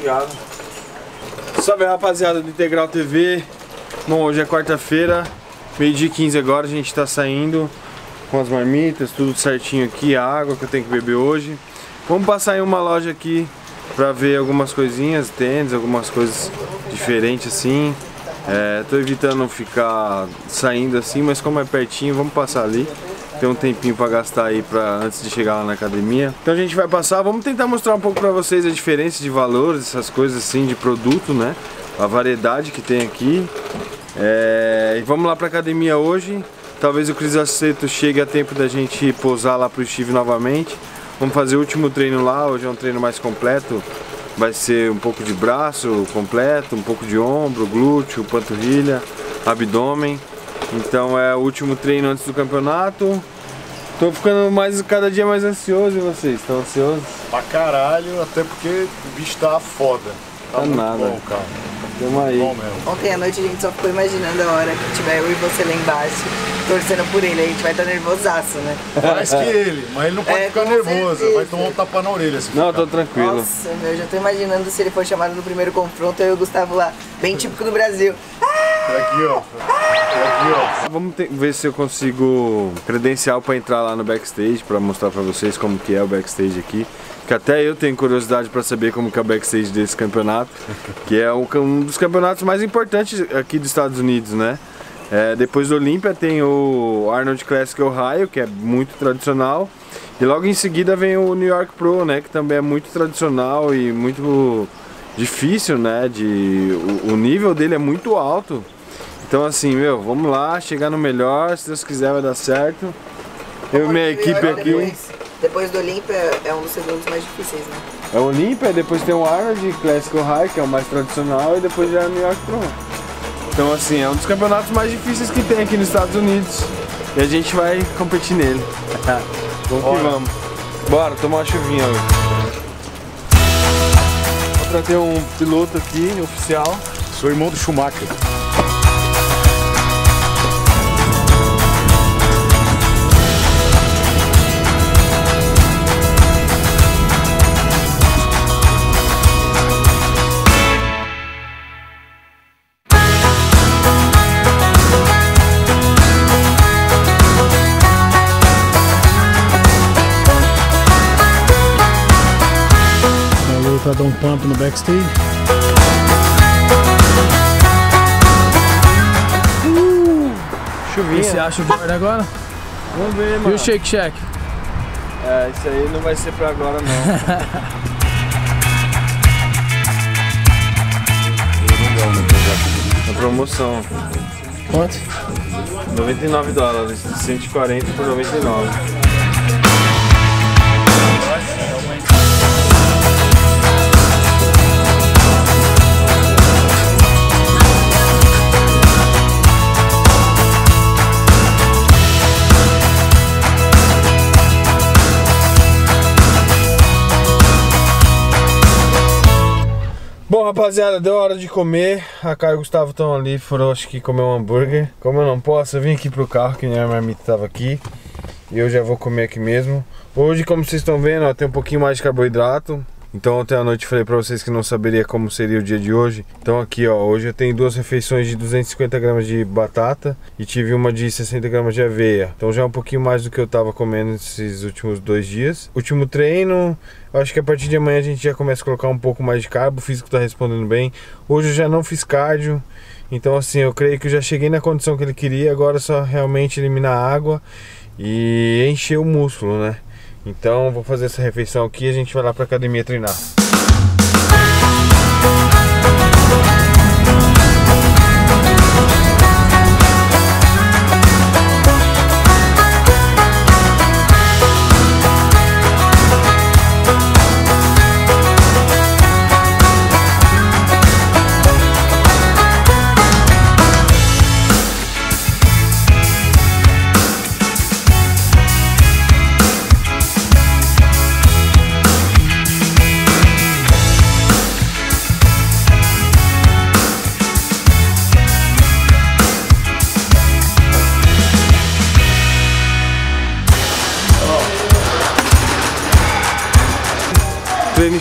ligado. Salve rapaziada do Integral TV. Bom, hoje é quarta-feira, meio dia 15 agora, a gente tá saindo com as marmitas, tudo certinho aqui, a água que eu tenho que beber hoje. Vamos passar em uma loja aqui pra ver algumas coisinhas, tênis, algumas coisas diferentes assim. É, tô evitando ficar saindo assim, mas como é pertinho, vamos passar ali tem um tempinho para gastar aí para antes de chegar lá na academia. Então a gente vai passar, vamos tentar mostrar um pouco para vocês a diferença de valores, essas coisas assim de produto, né? A variedade que tem aqui. É... E vamos lá para academia hoje. Talvez o Cris Aceto chegue a tempo da gente pousar lá pro Steve novamente. Vamos fazer o último treino lá, hoje é um treino mais completo. Vai ser um pouco de braço completo, um pouco de ombro, glúteo, panturrilha, abdômen. Então é o último treino antes do campeonato. Tô ficando mais, cada dia mais ansioso e vocês? Estão ansiosos? Pra caralho, até porque o bicho tá foda. Tá, tá nada. bom, cara. Tamo aí. Bom mesmo. Ontem à noite a gente só ficou imaginando a hora que tiver eu e você lá embaixo, torcendo por ele. A gente vai estar tá nervosaço, né? Mais que ele, mas ele não pode É, ficar nervoso. certeza. Vai tomar um tapa na orelha se Não, ficar. tô tranquilo. Nossa, meu, já tô imaginando se ele for chamado no primeiro confronto, eu e o Gustavo lá, bem típico do Brasil. Aqui, ó. Aqui, ó. Vamos te- ver se eu consigo credencial para entrar lá no backstage, para mostrar para vocês como que é o backstage aqui. Que até eu tenho curiosidade para saber como que é o backstage desse campeonato, que é um, um dos campeonatos mais importantes aqui dos Estados Unidos, né? É, depois do Olímpia tem o Arnold Classic Ohio, que é muito tradicional. E logo em seguida vem o New York Pro, né? Que também é muito tradicional e muito difícil, né? De, o, o nível dele é muito alto. Então assim, meu, vamos lá, chegar no melhor, se Deus quiser vai dar certo. Eu e minha equipe aqui. Depois, depois do Olímpia é um dos segundos mais difíceis, né? É o Olympia, depois tem o Arnold Classic Ohio, que é o mais tradicional, e depois já é o New York Pro. Então assim, é um dos campeonatos mais difíceis que tem aqui nos Estados Unidos. E a gente vai competir nele. vamos que Bora. vamos. Bora, tomar uma chuvinha hoje. Só pra ter um piloto aqui, oficial. Sou irmão do Schumacher. Pra dar um pump no backstage. O que você Chuvinha. acha o Jordan agora? Vamos ver, E mano. o Shake Shack? É, isso aí não vai ser pra agora não. Na promoção. Quanto? 99 dólares, 140 por 99. Rapaziada, deu hora de comer. A Caio e o Gustavo estão ali, foram acho que comer um hambúrguer. Como eu não posso, eu vim aqui pro carro, que minha marmita estava aqui. E eu já vou comer aqui mesmo. Hoje, como vocês estão vendo, ó, tem um pouquinho mais de carboidrato. Então ontem à noite falei pra vocês que não saberia como seria o dia de hoje. Então aqui ó, hoje eu tenho duas refeições de 250 gramas de batata e tive uma de 60 gramas de aveia. Então já é um pouquinho mais do que eu tava comendo esses últimos dois dias. Último treino, acho que a partir de amanhã a gente já começa a colocar um pouco mais de carbo, o físico tá respondendo bem. Hoje eu já não fiz cardio, então assim, eu creio que eu já cheguei na condição que ele queria, agora é só realmente eliminar a água e encher o músculo, né? Então vou fazer essa refeição aqui e a gente vai lá pra academia treinar.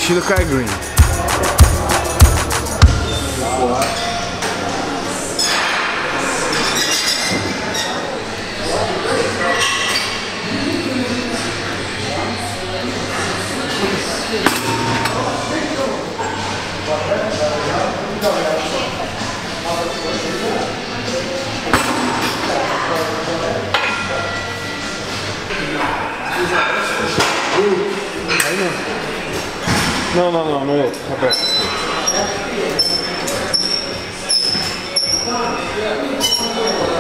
estilo Kai Green. Aí mesmo. Não, não, não, não é. Aberto. Vai,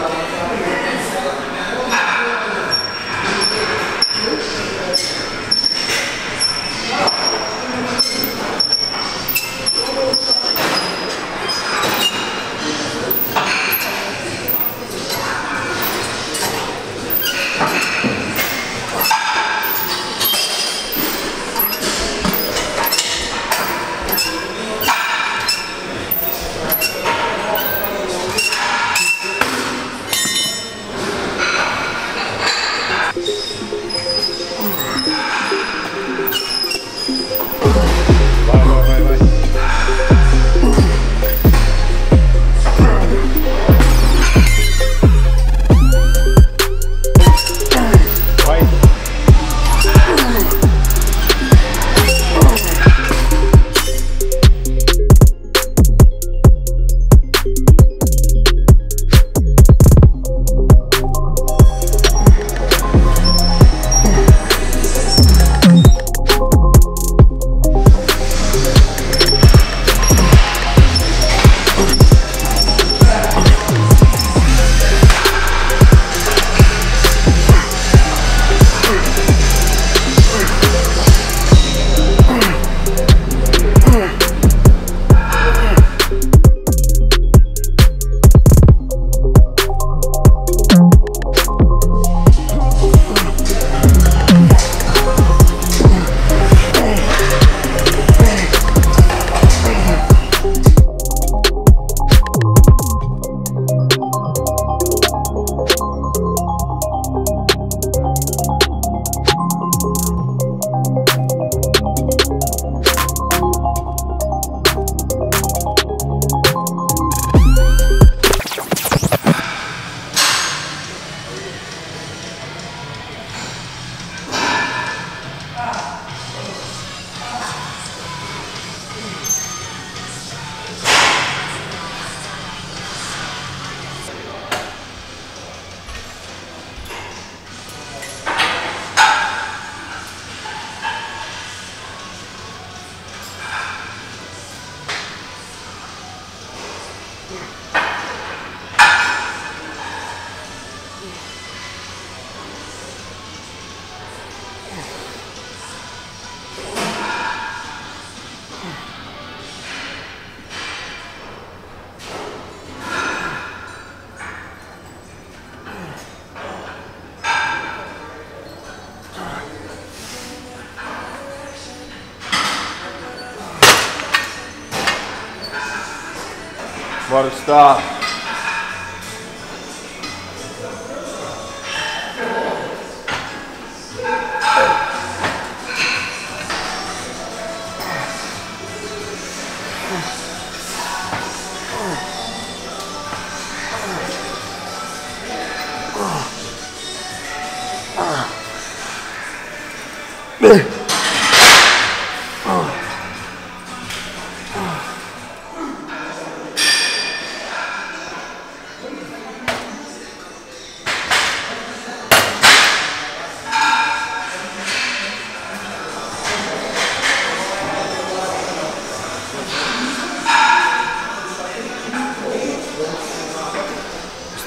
Bora, Gustavo.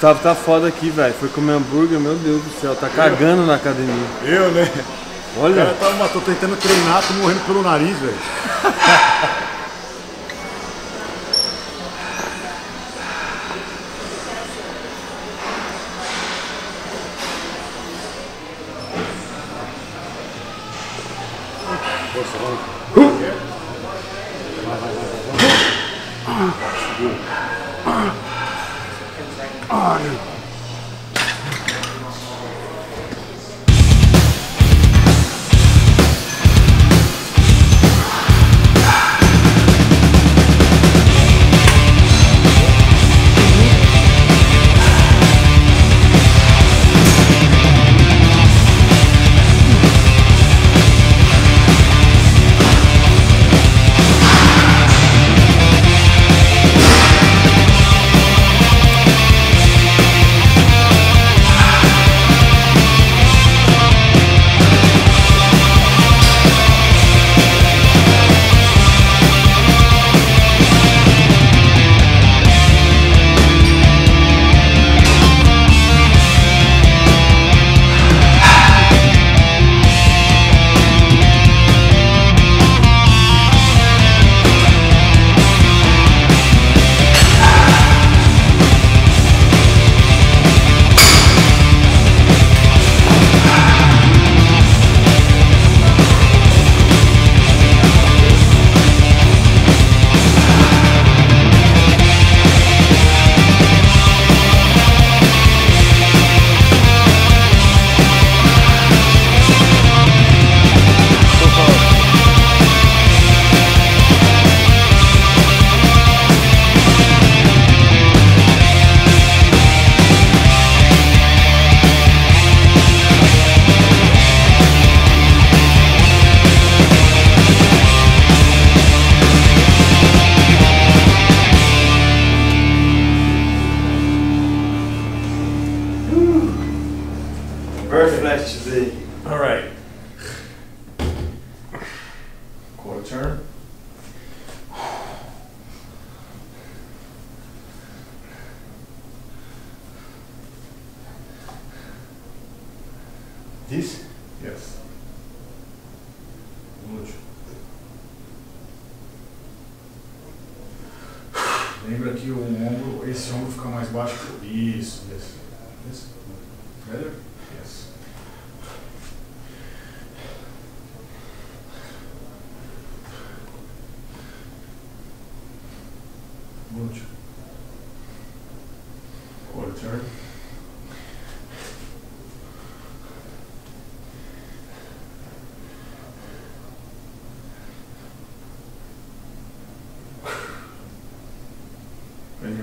Gustavo tá foda aqui, velho. Foi comer hambúrguer, meu Deus do céu. Tá cagando na academia. Eu, né? O Olha. cara tá, tô tentando treinar, tô morrendo pelo nariz, velho.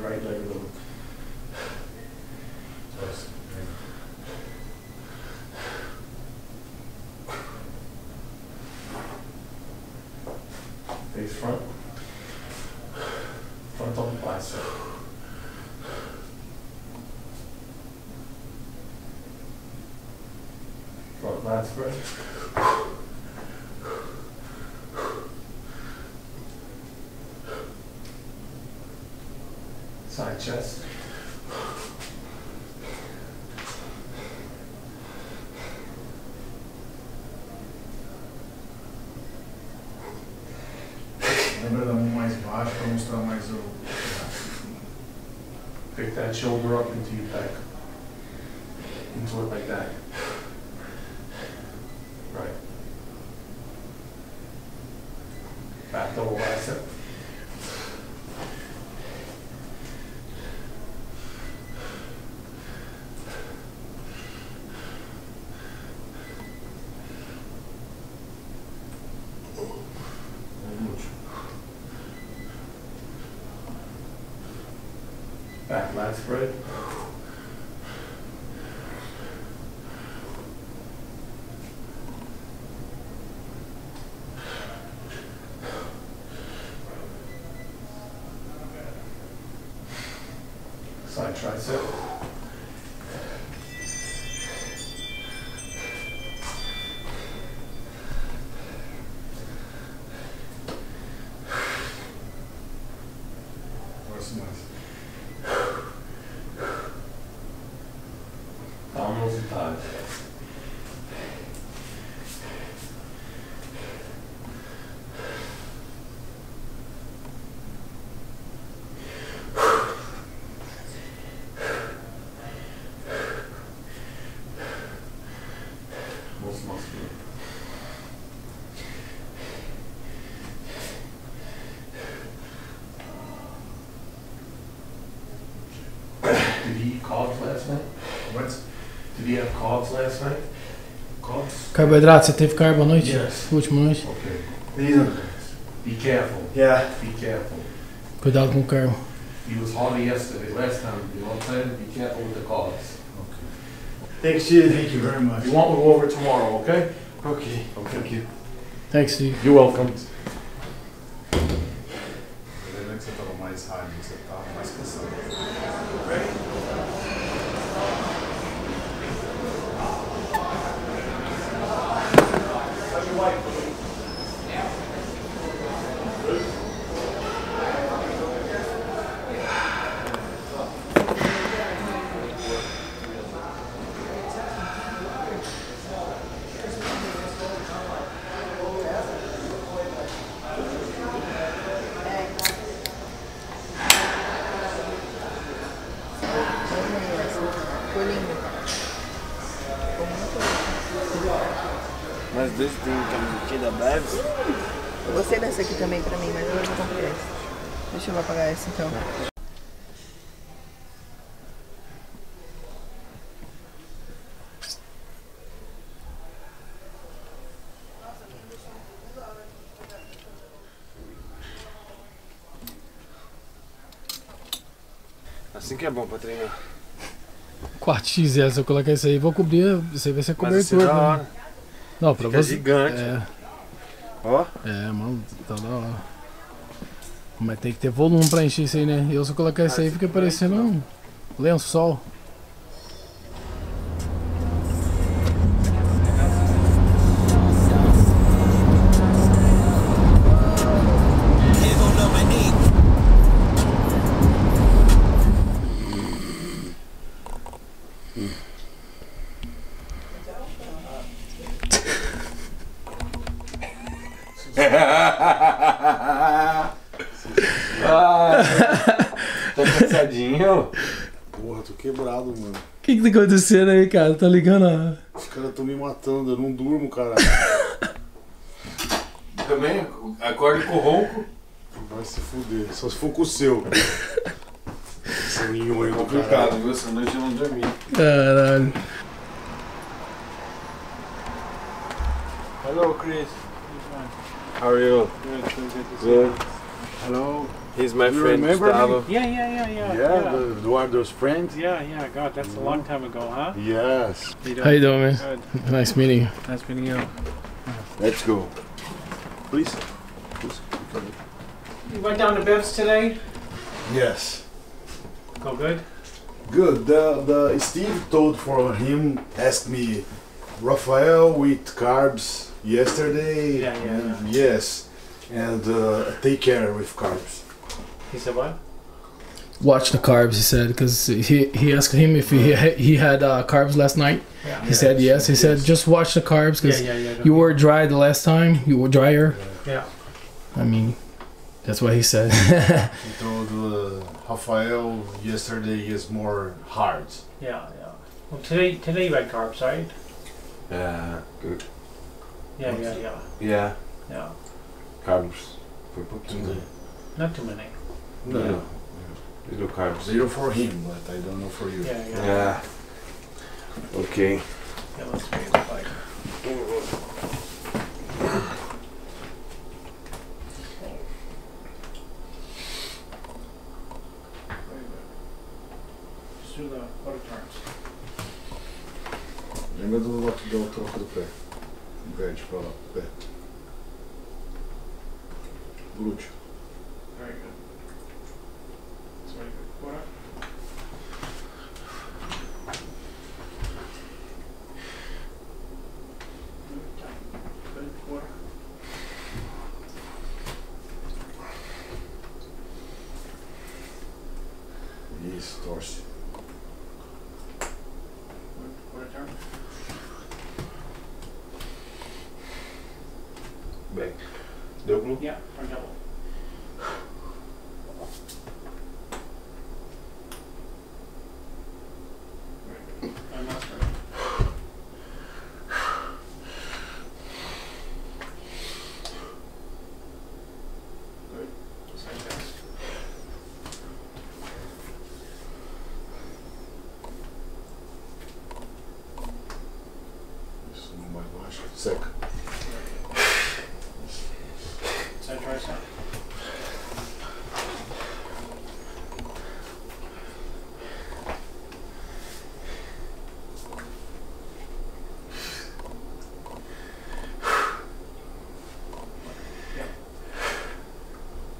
right leg. Face front, frontal bicep. Front lats breath. Chest. Lembra da mão mais baixa para mostrar mais o. Pick that shoulder up into your back. Into it like that. Right. Back double bicep. Mucho. Back lat Did he eat cobs last night? What? Did he have cobs last night? Cobs? Carboidrato, você teve carbo à noite? Yes. Última noite? Okay. These are. Be careful. Yeah. Be careful. Cuidado com o carbo. He was haughty yesterday, last time, you know what I'm saying? Be careful with the cobs. Thanks, Steve. Thank you very much. You want, we'll go over it tomorrow, okay? Okay. Thank you. Thanks, Steve. You're welcome. Eu gostei dessa aqui também pra mim, mas eu não comprei essa. Deixa eu apagar essa então. Assim que é bom pra treinar. 4XL, se eu colocar isso aí, vou cobrir. Isso aí vai ser Mas assim cobertura. da né? hora. Não, pra Fica você. gigante. É, Ó. é, mano, tá da hora. Mas tem que ter volume pra encher isso aí, né? Eu se eu colocar isso aí, fica parecendo um lençol. Tá acontecendo aí, cara? Tá ligando a... Os caras tão me matando, eu não durmo, cara. Também acordo com ronco. Vai se fuder. Só se for com o seu. Seu nhonho do Complicado, viu? Essa noite eu não dormi. Caralho. Hello, Chris. How are you? Good. Hello. He's my You friend remember me? Gustavo. Yeah, yeah, yeah, yeah. Yeah, the, the one of? Yeah, yeah. God, that's a long time ago, huh? Yes. You How you doing, man? Good. Nice meeting you. Nice meeting you. Let's go. Please. You went down to Bev's today? Yes. Go good? Good. The, the Steve told for him, asked me, Rafael with carbs yesterday. Yeah, yeah, and Yes. And uh, take care with carbs. He said what? Watch the carbs, he said, because he, he asked him if he, he had uh, carbs last night. Yeah. He said yes. He said just watch the carbs because yeah, yeah. you were dry the last time. You were drier. Yeah. I mean, that's what he said. He told uh, Rafael yesterday is more hard. Yeah, yeah. Well, today, today you had carbs, right? Yeah, good. Yeah, yeah, yeah, Yeah, yeah. carbs. Foi pouquinho. Not too many. Little, little carbs. Zero for him, but I don't know for you. Yeah, yeah. Yeah. Okay. Yeah, let's make it like. Just do the turns. Lembra do, do troco do pé. Inverte pra lá, pé. Glúteo. Very good. That's very good. Quarter. Good, tight. Good, quarter. Isso, torce. Good, quarter turn. Bem. Deu glúteo? Yeah, or double. Very good. And that's right. Good. Just like this. Isso, não mais baixo. Seca. Side tricep.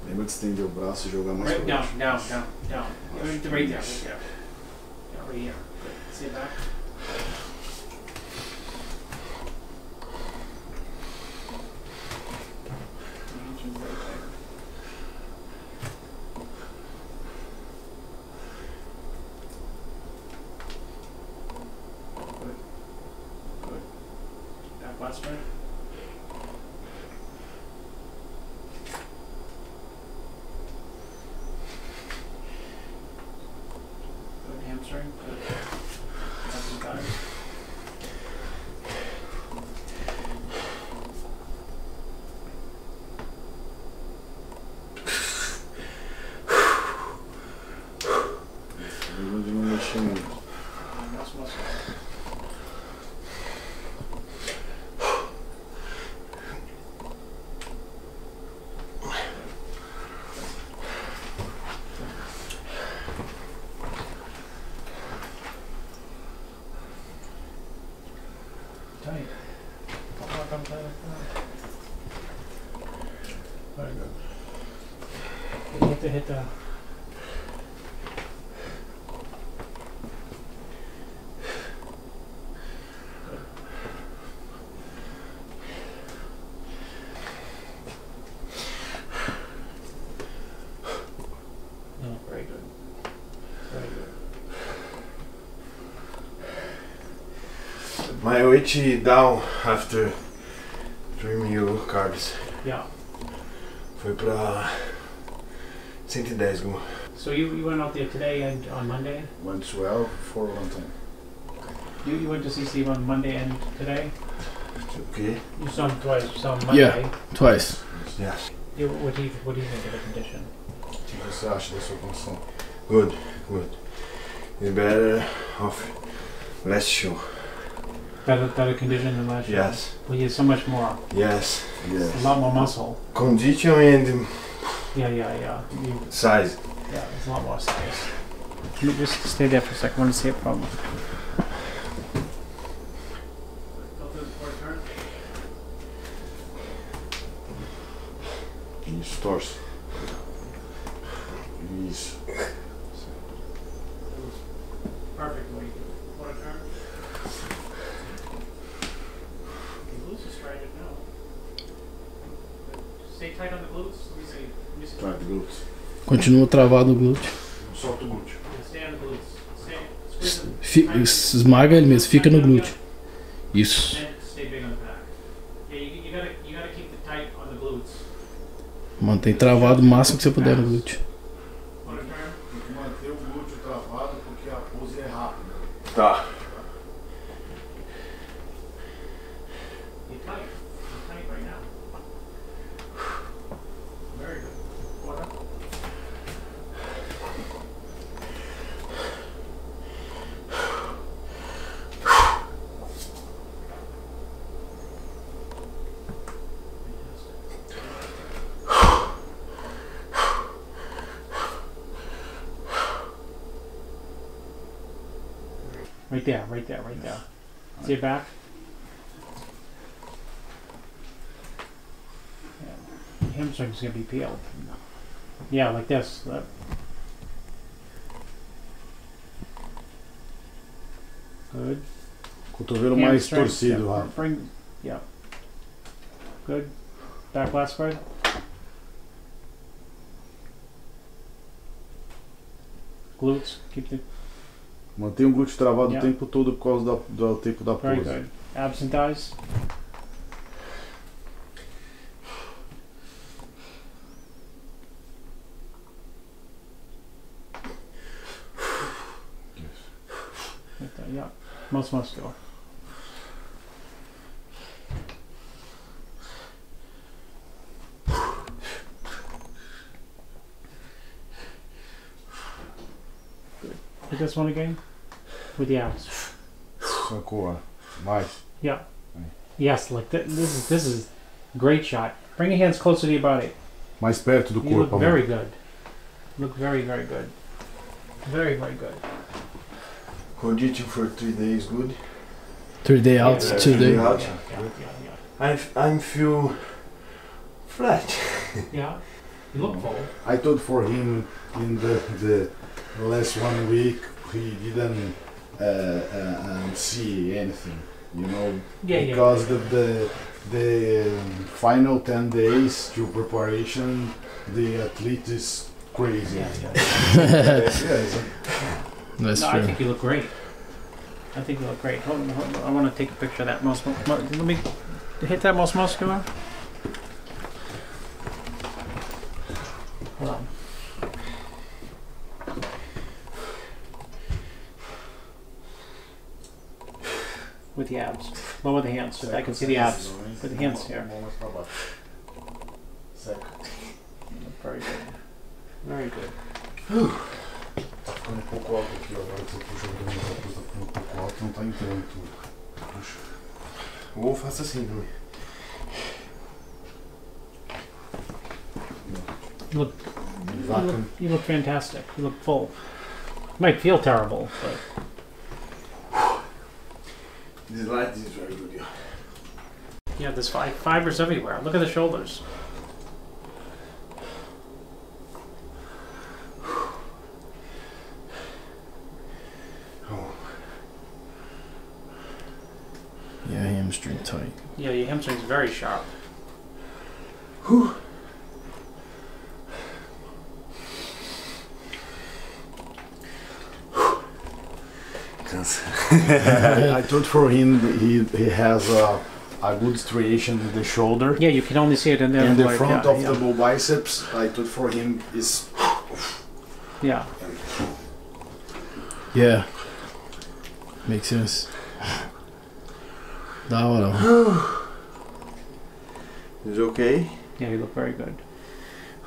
Lembra de estender o braço e jogar mais Right pra down, baixo. down, down, down. Right there, right. Right there. Yeah, right here. Good. See back? Right. Good. Good. Back last right. Good hamstring. Good. That's some time. Lembra de não mexer muito. And that's muscle. Tight. Come on, come tight like that. Very good. You have to hit the No, very good. Very good. My weight down after three meal carbs. Yeah. Foi pra 110 gu. So you, you went out there today and on Monday? Went well for a long time. You, you went to see Steve on Monday and today? Okay. You saw him twice. You saw him Monday. Yeah. Twice. Yes. You, what do you What do you think of the condition? O que você acha da? Good, good. It's better of last show. Better better condition than last year. Yes, Well, he has so much more. yes. Yes. A lot more muscle. Condition and Yeah, yeah, yeah. You, size. yeah, there's a lot more size. Can you just stay there for a second? I want to see it from. Continua travado o glúteo. Solta o glúteo. Esmaga ele mesmo, fica no glúteo. Isso. Mantém travado o máximo que você puder no glúteo. There, right there, right there. See it back? Yeah. Hamstring's gonna be peeled. Yeah, like this. That- Good. Cotovelo mais torcido, yeah, Rafa. Bring, yeah. Good. Back last spread. Glutes, keep the Mantém o glúteo travado Yeah. o tempo todo por causa da- do tempo da very pose. good. Abs and thighs. Like that, yeah. Most muscular. Good. One again. With the abs. Sacou? ó. Mais. Yes, like th- this is this is great shot. Bring your hands closer to your body. Mais perto do You look corpo. amor. very good. Look very very good. Very very good. Condition for three days, good. Three day out, Yeah, two day. yeah. out. Yeah, yeah, yeah, I f- I'm feel flat. yeah. yeah. You look oh. full. I told for him in the, the last one week he didn't uh, uh, see anything, you know, Yeah, yeah. because the the the um, final ten days to preparation, the athlete is crazy. Yeah, yeah. yes, That's no, I think you look great. I think you look great. Hold on, hold on. I want to take a picture of that most. mu- mu- Let me hit that most muscular. Hold on. With the abs. Lower the hands. so I can see the abs. With the hands here. Very good. Very good. Tá ficando um pouco alto aqui. Agora que você puxa o abdômen, tá ficando um pouco alto, não tá entrando tudo. Puxa. Ou faça assim também. You look, you look, you look fantastic. You look full. Might feel terrible, but This light is very good. Yeah. yeah, there's fi- fibers everywhere. Look at the shoulders. Oh. Yeah, hamstring tight. Yeah, your hamstring's very sharp. Cansa. I told for him he he has a, a good striation in the shoulder. Yeah, you can only see it in there. and the like, front yeah, of yeah. the low biceps, I told for him is Yeah. Yeah. Makes sense. Da hora. Is okay? Yeah, you look very good.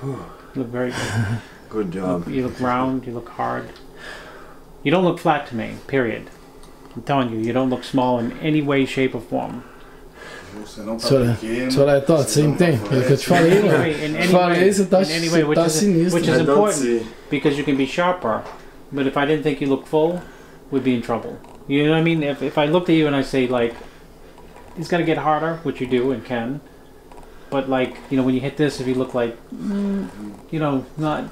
You look very good. Good You job. look, you look round, you look hard. You don't look flat to me, period. I'm telling you, you don't look small in any way, shape, or form. Você não tá Isso é- pequeno. That's what I thought, same thing. É o que eu te forte. falei, In any in any way, você tá, in any way, which tá is, which is important because you can be sharper. But if I didn't think you looked full, we'd be in trouble. You know what I mean? If, if I looked at you and I say like, it's gonna get harder, which you do and can. But like, you know, when you hit this, if you look like, mm, you know, not,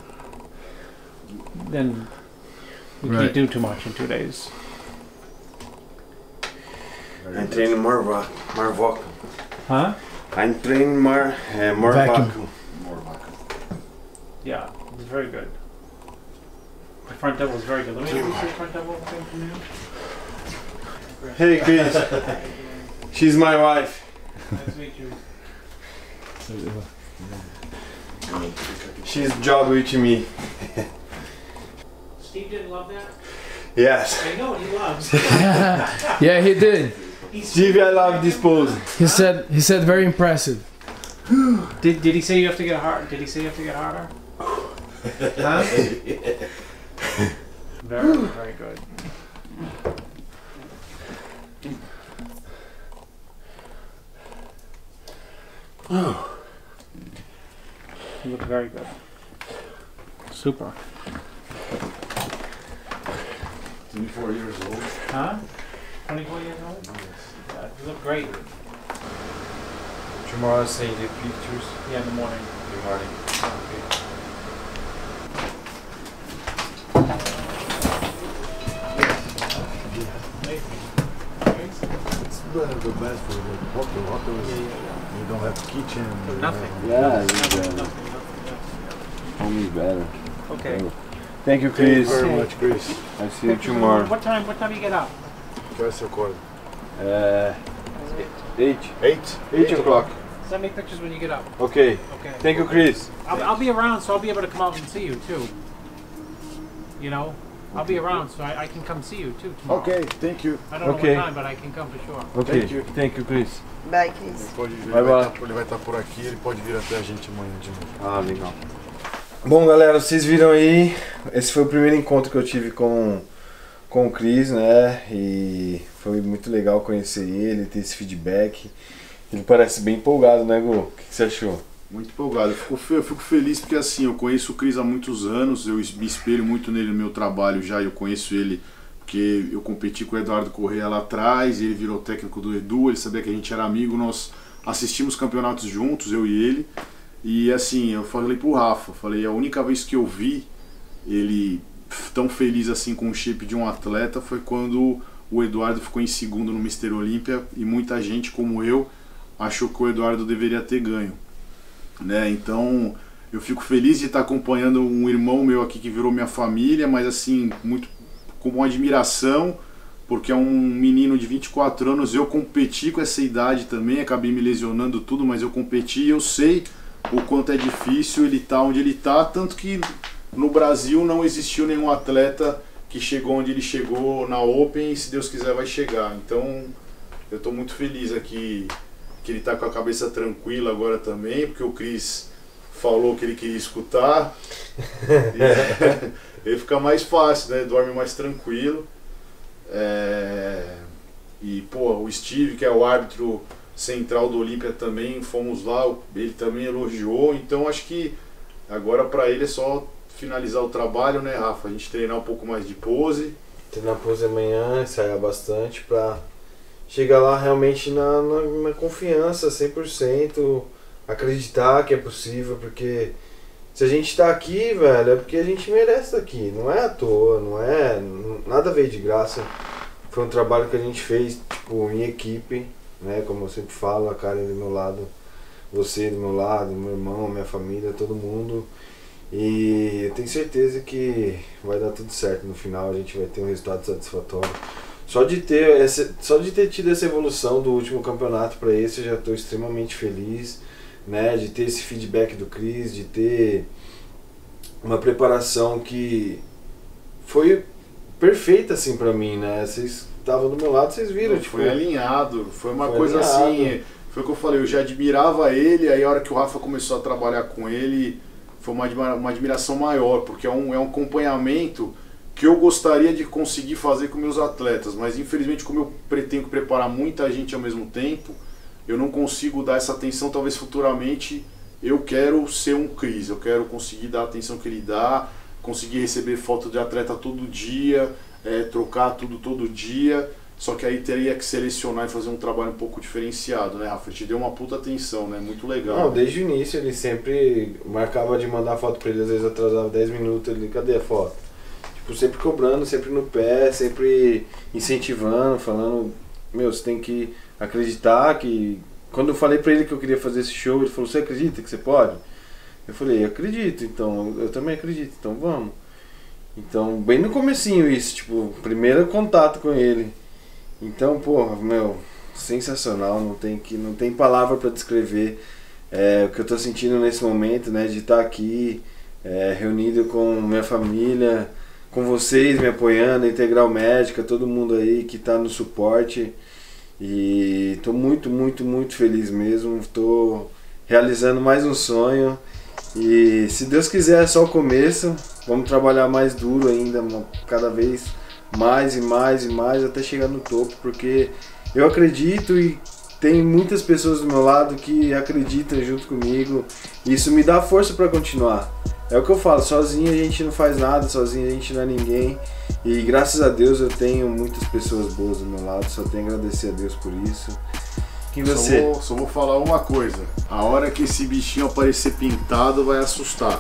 then we Right. can't do too much in two days. I'm training more, va- more vacuum. Huh? I'm training more, uh, more Vacuum. vacuum. More vacuum. Yeah, it was very good. The front double was very good. Let me see the front double thing from you. Hey, Chris. She's my wife. Nice to meet you. She's job with me. Steve didn't love that. Yes. I know what he loves. yeah, he did. Steve, I love this pose. He said he said very impressive. Did, did he say you have to get hard? Did he say you have to get harder? huh? very very good. You look very good. Super. 24 years old. Huh? 24 years old? Yeah, you look great. Tomorrow, send the pictures Yeah, in the morning. in the morning. It's the, the best for the hotel. Hotel is, you don't have kitchen. you Nothing. have- Yeah, Nothing, nothing, nothing, home is better. nothing. Okay. Thank you, Chris. Thank you Chris. very much, Chris. I see you tomorrow. What time? What time do you get up? Que hora você acorda? Uh, eight. 8? Eight o'clock. Send me pictures when you get up. Okay. Okay. Thank you, Chris. I'll, I'll be around, so I'll be able to come out and see you too. You know, I'll be around, so I, I can come see you too tomorrow. Ok, thank you. I don't know Okay. what time, but I can come for sure. Okay. Thank you. Thank you, Chris. Bye, Cris. Ele pode Vai ele, vai lá. tá- ele vai estar por aqui, ele pode vir até a gente amanhã de novo. Ah, legal. Bom, galera, vocês viram aí, esse foi o primeiro encontro que eu tive com, com o Cris, né? E foi muito legal conhecer ele, ter esse feedback. Ele parece bem empolgado, né, Gu? O que, você achou? Muito empolgado. Eu fico, eu fico feliz porque assim, eu conheço o Cris há muitos anos, eu me espelho muito nele no meu trabalho já, eu conheço ele porque eu competi com o Eduardo Correia lá atrás, ele virou técnico do Edu, ele sabia que a gente era amigo, nós assistimos campeonatos juntos, eu e ele. E assim, eu falei pro Rafa, falei, a única vez que eu vi ele tão feliz assim com o shape de um atleta foi quando o Eduardo ficou em segundo no Mister Olímpia e muita gente como eu achou que o Eduardo deveria ter ganho né? Então eu fico feliz de estar acompanhando um irmão meu aqui que virou minha família, mas assim, muito com uma admiração, porque é um menino de 24 anos. Eu competi com essa idade também, acabei me lesionando tudo, mas eu competi e eu sei o quanto é difícil ele estar onde ele está, tanto que no Brasil não existiu nenhum atleta que chegou onde ele chegou na Open e se Deus quiser vai chegar. Então eu estou muito feliz aqui que ele tá com a cabeça tranquila agora também, porque o Cris falou que ele queria escutar. E ele fica mais fácil, né? Dorme mais tranquilo. É, E, pô, o Steve, que é o árbitro central do Olímpia também, fomos lá, ele também elogiou. Então acho que agora para ele é só finalizar o trabalho, né, Rafa? A gente treinar um pouco mais de pose. Treinar pose amanhã, ensaiar bastante pra chegar lá realmente na, na, na confiança, 100%, acreditar que é possível, porque se a gente tá aqui, velho, é porque a gente merece estar aqui, não é à toa, não é, nada veio de graça. Foi um trabalho que a gente fez, tipo, em equipe, né, como eu sempre falo, a Karen do meu lado, você do meu lado, meu irmão, minha família, todo mundo. E eu tenho certeza que vai dar tudo certo no final, a gente vai ter um resultado satisfatório. Só de ter essa, só de ter tido essa evolução do último campeonato para esse, eu já estou extremamente feliz, né? De ter esse feedback do Cris, de ter uma preparação que foi perfeita assim pra mim, né? Vocês estavam do meu lado, vocês viram, tipo, foi alinhado, foi uma foi coisa alinhado. assim. Foi o que eu falei, eu já admirava ele, aí a hora que o Rafa começou a trabalhar com ele, foi uma, uma admiração maior, porque é um, é um acompanhamento que eu gostaria de conseguir fazer com meus atletas, mas infelizmente como eu pre- tenho que preparar muita gente ao mesmo tempo, eu não consigo dar essa atenção, talvez futuramente eu quero ser um Cris, eu quero conseguir dar a atenção que ele dá, conseguir receber foto de atleta todo dia, é, trocar tudo todo dia, só que aí teria que selecionar e fazer um trabalho um pouco diferenciado, né, Rafa? Te deu uma puta atenção, né? Muito legal. Não, desde o início ele sempre marcava de mandar foto pra ele, às vezes atrasava 10 minutos, ele, cadê a foto? Tipo, sempre cobrando, sempre no pé, sempre incentivando, falando, meu, você tem que acreditar que. Quando eu falei pra ele que eu queria fazer esse show, ele falou, você acredita que você pode? Eu falei, acredito, então, eu também acredito, então vamos. Então, bem no comecinho isso, tipo, primeiro contato com ele. Então, porra, meu, sensacional, não tem que não tem palavra para descrever é, o que eu tô sentindo nesse momento, né, de estar aqui é, reunido com minha família, com vocês me apoiando, Integral Médica, todo mundo aí que tá no suporte. E tô muito, muito, muito feliz mesmo. Tô realizando mais um sonho. E se Deus quiser é só o começo. Vamos trabalhar mais duro ainda, cada vez mais e mais e mais até chegar no topo, porque eu acredito e tem muitas pessoas do meu lado que acreditam junto comigo. E isso me dá força para continuar. É o que eu falo, sozinho a gente não faz nada, sozinho a gente não é ninguém. E graças a Deus eu tenho muitas pessoas boas do meu lado, só tenho a agradecer a Deus por isso. E Só você? vou, só vou falar uma coisa. A hora que esse bichinho aparecer pintado vai assustar.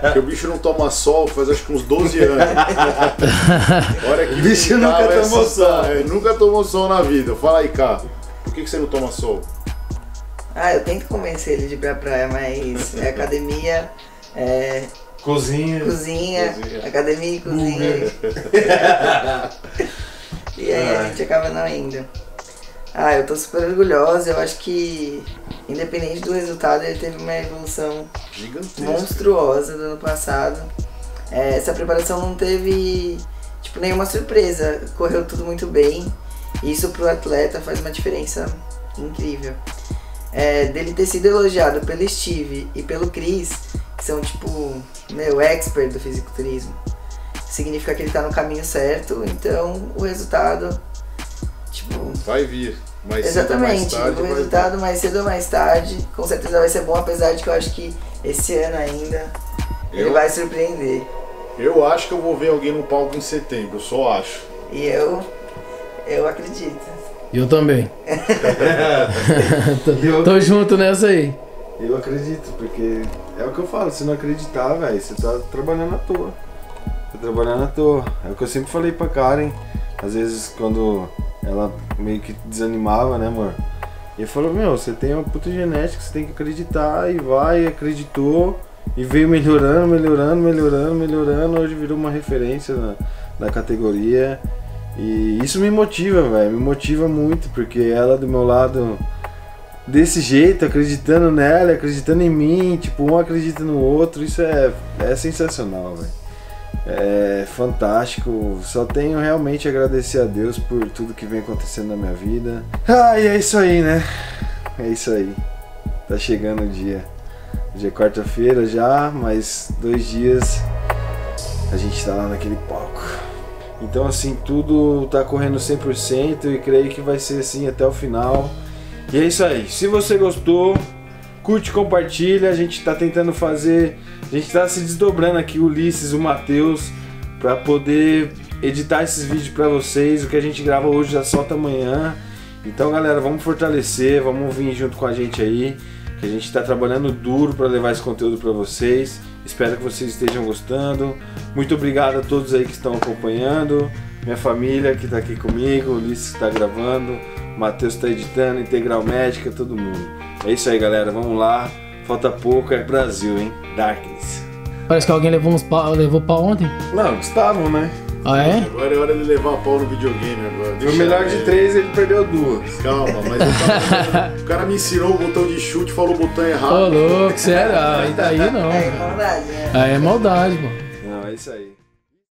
Porque o bicho não toma sol faz acho que uns 12 anos. A hora que O bicho pintar, nunca vai tomou assustar. sol. É, nunca tomou sol na vida. Fala aí, cá. Por que, que você não toma sol? Ah, eu tento convencer ele de ir pra praia, mas é academia, é Cozinha. cozinha, Cozinha. academia e cozinha. e aí a gente acaba não indo. Ah, eu tô super orgulhosa, eu acho que independente do resultado ele teve uma evolução Gigantesco. monstruosa do ano passado. É, essa preparação não teve tipo, nenhuma surpresa, correu tudo muito bem. Isso pro atleta faz uma diferença incrível. É, dele ter sido elogiado pelo Steve e pelo Chris, que são tipo, meu, expert do fisiculturismo, significa que ele tá no caminho certo, então o resultado, Vai vir. Mais cedo ou mais Exatamente, tarde o vai resultado mais cedo ou mais tarde, com certeza vai ser bom, apesar de que eu acho que esse ano ainda ele Eu- vai surpreender. Eu acho que eu vou ver alguém no palco em setembro, eu só acho. E eu, eu acredito. Eu também. Eu, Tô junto nessa aí. eu acredito, porque é o que eu falo, se não acreditar, velho, você tá trabalhando à toa. Tá trabalhando à toa. É o que eu sempre falei pra Karen, às vezes quando ela meio que desanimava, né, amor? E falou, meu, você tem uma puta genética, você tem que acreditar e vai, acreditou e veio melhorando, melhorando, melhorando, melhorando, hoje virou uma referência na, na categoria. E isso me motiva, velho, me motiva muito, porque ela do meu lado desse jeito, acreditando nela, acreditando em mim, tipo, um acredita no outro, isso é, é sensacional, velho. É fantástico. Só tenho realmente a agradecer a Deus por tudo que vem acontecendo na minha vida. Ah, e é isso aí, né? É isso aí. Tá chegando o dia. Hoje é quarta-feira já, mais dois dias a gente tá lá naquele palco. Então, assim, tudo tá correndo 100% e creio que vai ser assim até o final. E é isso aí. Se você gostou, curte, compartilha. A gente tá tentando fazer. A gente tá se desdobrando aqui, o Ulisses, o Matheus, para poder editar esses vídeos para vocês. O que a gente grava hoje já solta amanhã. Então, galera, vamos fortalecer, vamos vir junto com a gente aí. Que a gente tá trabalhando duro para levar esse conteúdo para vocês. Espero que vocês estejam gostando. Muito obrigado a todos aí que estão acompanhando. Minha família que tá aqui comigo, o Ulisses que tá gravando, o Matheus tá editando, Integral Médica, todo mundo. É isso aí, galera. Vamos lá. Falta pouco, é Brasil, hein? Darkness. Parece que alguém levou uns pau, levou pau ontem. Não, Gustavo, né? Ah, é? Agora é hora de levar a pau no videogame agora. Deixa o melhor de três, ele perdeu duas. Calma, mas eu tava- o cara me ensinou o botão de chute, falou o botão Ô, errado. louco, sério? Aí daí não. É cara. maldade, né? Aí é maldade, mano. Não, é isso aí.